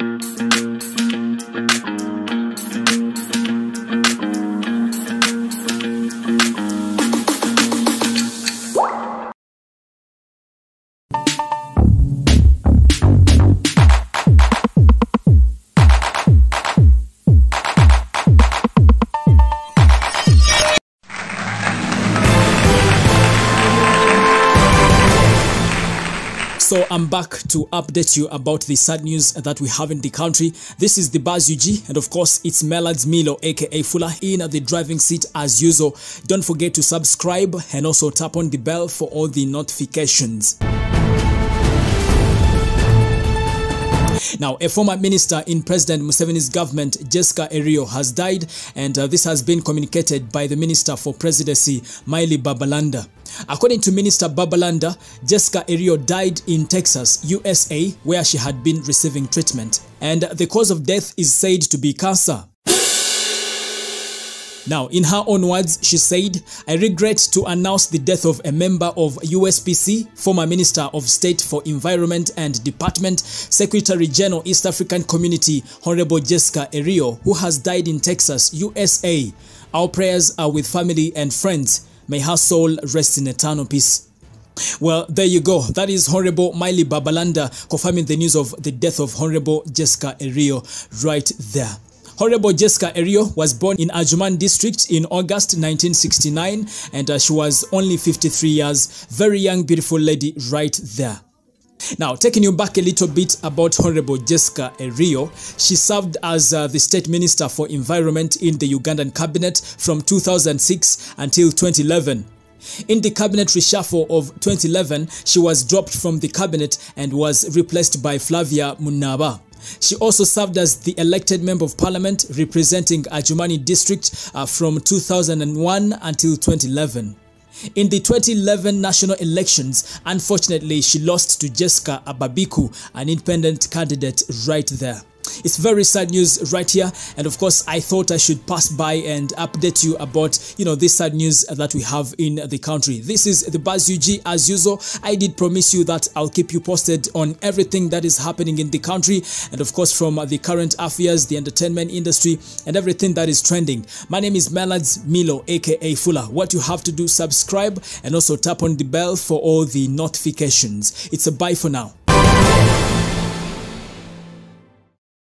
Thank you. So I'm back to update you about the sad news that we have in the country. This is the Buzz UG and of course it's Melads Milo aka Fuller in the driving seat as usual. Don't forget to subscribe and also tap on the bell for all the notifications. Now, a former minister in President Museveni's government, Jessica Eriyo, has died, and uh, this has been communicated by the Minister for Presidency, Milly Babalanda. According to Minister Babalanda, Jessica Eriyo died in Texas, USA, where she had been receiving treatment, and the cause of death is said to be cancer. Now, in her own words, she said, I regret to announce the death of a member of USPC, former Minister of State for Environment and Department, Secretary General East African Community, Honorable Jessica Eriyo, who has died in Texas, USA. Our prayers are with family and friends. May her soul rest in eternal peace. Well, there you go. That is Honorable Milly Babalanda confirming the news of the death of Honorable Jessica Eriyo right there. Honorable Jessica Eriyo was born in Adjumani district in August 1969 and uh, she was only 53 years. Very young, beautiful lady right there. Now, taking you back a little bit about Honorable Jessica Eriyo, she served as uh, the State Minister for Environment in the Ugandan Cabinet from 2006 until 2011. In the cabinet reshuffle of 2011, she was dropped from the cabinet and was replaced by Flavia Munaaba. She also served as the elected member of parliament representing Adjumani district uh, from 2001 until 2011. In the 2011 national elections, unfortunately, she lost to Jessica Ababiku, an independent candidate right there. It's very sad news right here and of course I thought I should pass by and update you about you know this sad news that we have in the country. This is the Buzz UG as usual. I did promise you that I'll keep you posted on everything that is happening in the country and of course from the current affairs, the entertainment industry and everything that is trending. My name is Melads Milo aka Fuller. What you have to do subscribe and also tap on the bell for all the notifications. It's a bye for now.